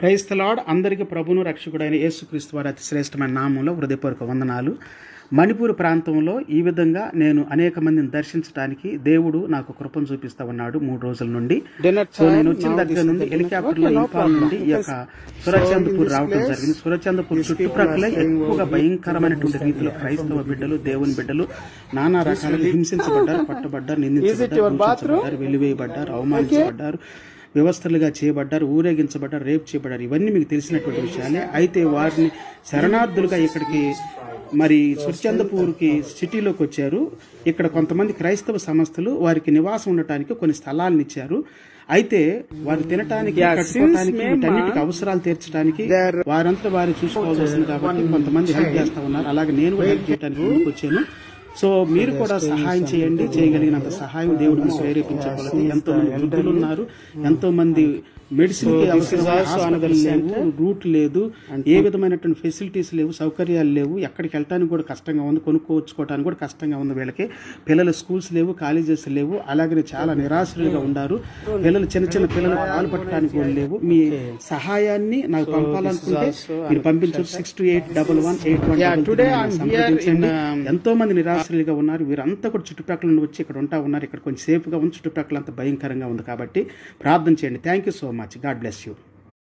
క్రైస్తలాడ్ అందరికీ ప్రభును రక్షకుడైన యేసుక్రీస్తు వారి అతి శ్రేష్టమైన నామంలో హృదయపూర్వక వందనాలు. మణిపూర్ ప్రాంతంలో ఈ విధంగా నేను అనేక మందిని దర్శించడానికి దేవుడు నాకు కృపను చూపిస్తా ఉన్నాడు మూడు రోజుల నుండి. సో నేను వచ్చిన దగ్గర నుండి హెలికాప్టర్లో ఇంపాల్ నుండి ఈ యొక్క సురచంద్పూర్ రావడం జరిగింది. సురచంద్పూర్ చుట్టుప్రక్కల ఎక్కువగా భయంకరమైనటువంటి రీతిలో క్రైస్తవ బిడ్డలు దేవుని బిడ్డలు నానా రకాలుగా హింసించబడ్డారు పట్టబడ్డారు నిందించబడ్డారు వెలివేయబడ్డారు అవమానించబడ్డారు. వ్యవస్థలుగా చేయబడ్డారు ఊరేగించబడ్డారు రేపు చేయబడ్డారు. ఇవన్నీ మీకు తెలిసినటువంటి విషయాలే. అయితే వారిని శరణార్థులుగా ఇక్కడికి మరి సుర్చందపూర్కి సిటీలోకి వచ్చారు. ఇక్కడ కొంతమంది క్రైస్తవ సంస్థలు వారికి నివాసం ఉండటానికి కొన్ని స్థలాలను ఇచ్చారు. అయితే వారు తినటానికి వీటన్నిటికి అవసరాలు తీర్చడానికి వారంతా వారు చూసుకోవాల్సి వస్తుంది కాబట్టి కొంతమంది హెల్ప్ చేస్తా ఉన్నారు. అలాగే నేను కూడా హెల్ప్ చేయడానికి వచ్చాను. సో మీరు కూడా సహాయం చేయండి చేయగలిగినంత సహాయం దేవుడు మీకు ఎంతో మంది వృద్ధులు ఉన్నారు ఎంతో మంది మెడిసిన్కి అవసరమైన రూట్ లేదు. ఏ విధమైనటువంటి ఫెసిలిటీస్ లేవు సౌకర్యాలు లేవు. ఎక్కడికి వెళ్ళడానికి కూడా కష్టంగా ఉంది కొనుక్కోవచ్చుకోవడానికి కూడా కష్టంగా ఉంది వీళ్ళకి. పిల్లల స్కూల్స్ లేవు కాలేజెస్ లేవు. అలాగే చాలా నిరాశ్రులుగా ఉన్నారు. పిల్లలు చిన్న చిన్న పిల్లలు పాలు పట్టడానికి కూడా లేవు. మీ సహాయాన్ని నాకు పంపాలనుకుంటే మీరు పంపించవచ్చు six two eight double one eight one ఎంతో మంది నిరాశ్రులుగా ఉన్నారు. వీరంతా కూడా చుట్టుపక్కల నుండి వచ్చి ఇక్కడ ఉంటా ఉన్నారు. ఇక్కడ కొంచెం సేఫ్గా ఉంది. చుట్టుపక్కల అంత భయంకరంగా ఉంది కాబట్టి ప్రార్థన చేయండి. Thank you so much God bless you